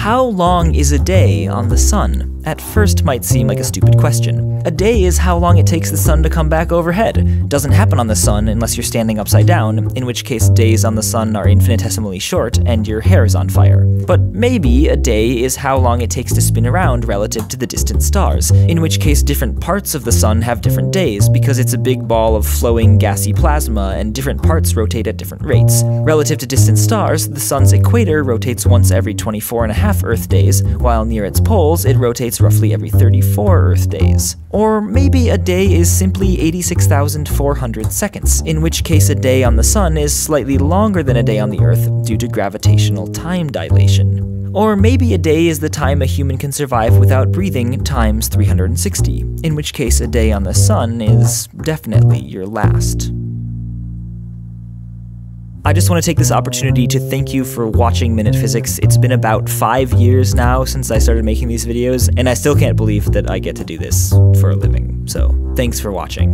How long is a day on the sun? At first might seem like a stupid question. A day is how long it takes the sun to come back overhead. Doesn't happen on the sun unless you're standing upside down, in which case days on the sun are infinitesimally short and your hair is on fire. But maybe a day is how long it takes to spin around relative to the distant stars, in which case different parts of the sun have different days because it's a big ball of flowing gassy plasma and different parts rotate at different rates. Relative to distant stars, the sun's equator rotates once every 24 and a half Earth days, while near its poles it rotates roughly every 34 Earth days. Or maybe a day is simply 86,400 seconds, in which case a day on the sun is slightly longer than a day on the Earth due to gravitational time dilation. Or maybe a day is the time a human can survive without breathing times 360, in which case a day on the sun is definitely your last. I just want to take this opportunity to thank you for watching Minute Physics. It's been about five years now since I started making these videos, and I still can't believe that I get to do this for a living. So, thanks for watching.